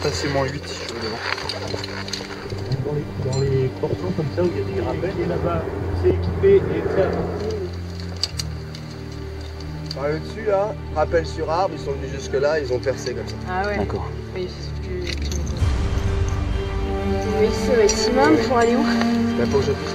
facilement 8 si je veux devant. Dans les, dans les portants comme ça où il y a des rappels, et là-bas, c'est équipé et partir. Par le dessus là, rappel sur arbre, ils sont venus jusque là, ils ont percé comme ça. Ah ouais. D'accord. Oui, c'est c'est maximum pour aller où? Là faut que je puisse.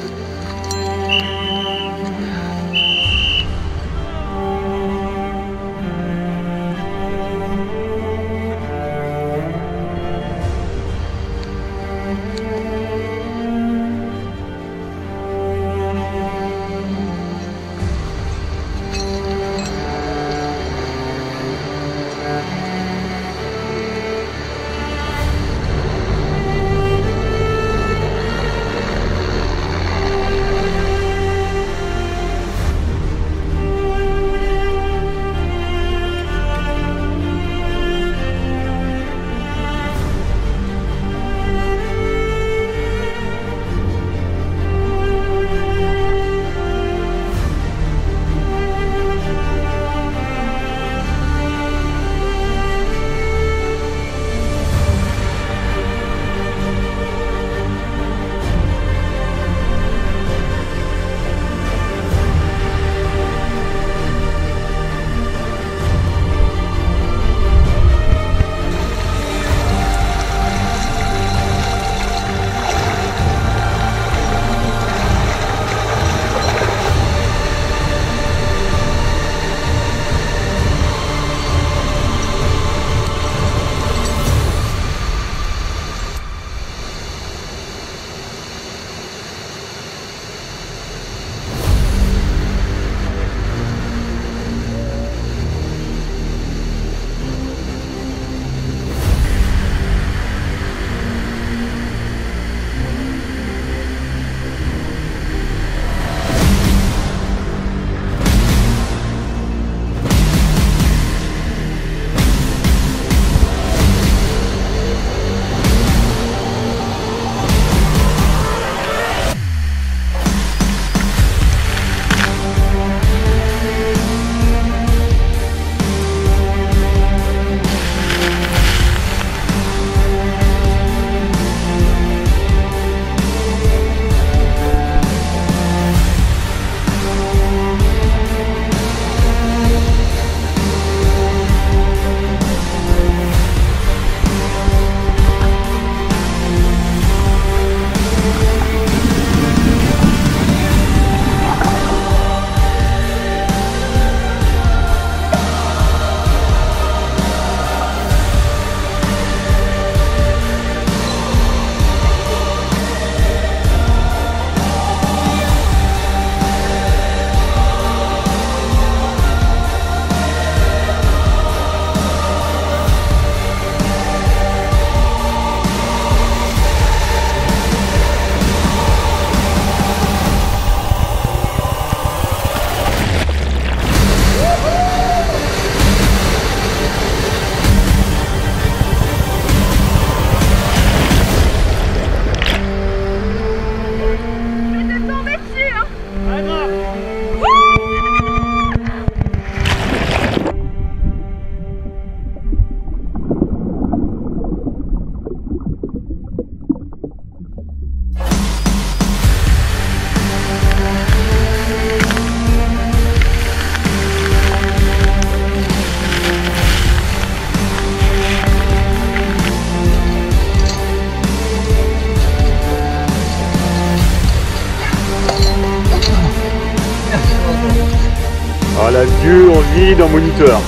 Come. Voilà, Dieu en vide en moniteur.